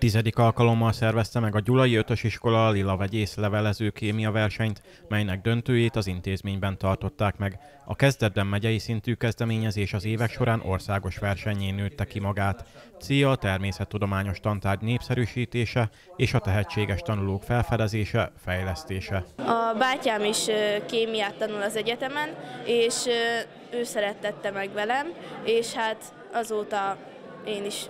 Tizedik alkalommal szervezte meg a Gyulai Ötös Iskola a Lila Vegyész levelező kémia versenyt, melynek döntőjét az intézményben tartották meg. A kezdetben megyei szintű kezdeményezés az évek során országos versenyén nőtte ki magát. Célja a természettudományos tantárgy népszerűsítése és a tehetséges tanulók felfedezése, fejlesztése. A bátyám is kémiát tanul az egyetemen, és ő szerettette meg velem, és hát azóta én is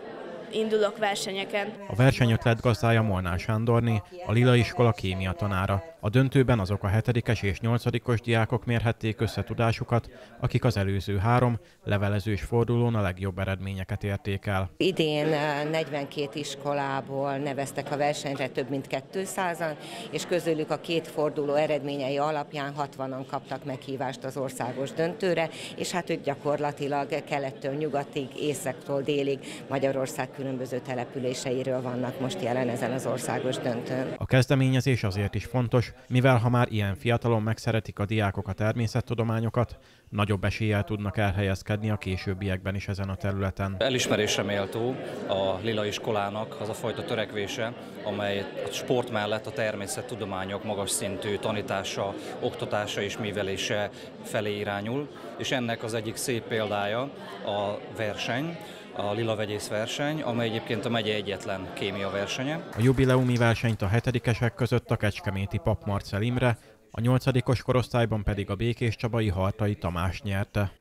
indulok versenyeken. A verseny ötlet gazdája Molnár Sándorné, a Lila Iskola kémia tanára. A döntőben azok a hetedikes és nyolcadikos diákok mérhették össze tudásukat, akik az előző három levelezős fordulón a legjobb eredményeket érték el. Idén 42 eh, iskolából neveztek a versenyre több mint 200-an, és közülük a két forduló eredményei alapján 60-an kaptak meghívást az országos döntőre, és hát ők gyakorlatilag kelettől nyugatig, északtól délig Magyarország különböző településeiről vannak most jelen ezen az országos döntőn. A kezdeményezés azért is fontos, mivel ha már ilyen fiatalon megszeretik a diákok a természettudományokat, nagyobb eséllyel tudnak elhelyezkedni a későbbiekben is ezen a területen. Elismerésre méltó a Lila iskolának az a fajta törekvése, amely a sport mellett a természettudományok magas szintű tanítása, oktatása és művelése felé irányul, és ennek az egyik szép példája a verseny, a Lila Vegyész verseny, amely egyébként a megye egyetlen kémia versenye. A jubileumi versenyt a hetedikesek között a Kecskeméti Pap Marcel Imre, a nyolcadikos korosztályban pedig a Békés Csabai Hartai Tamás nyerte.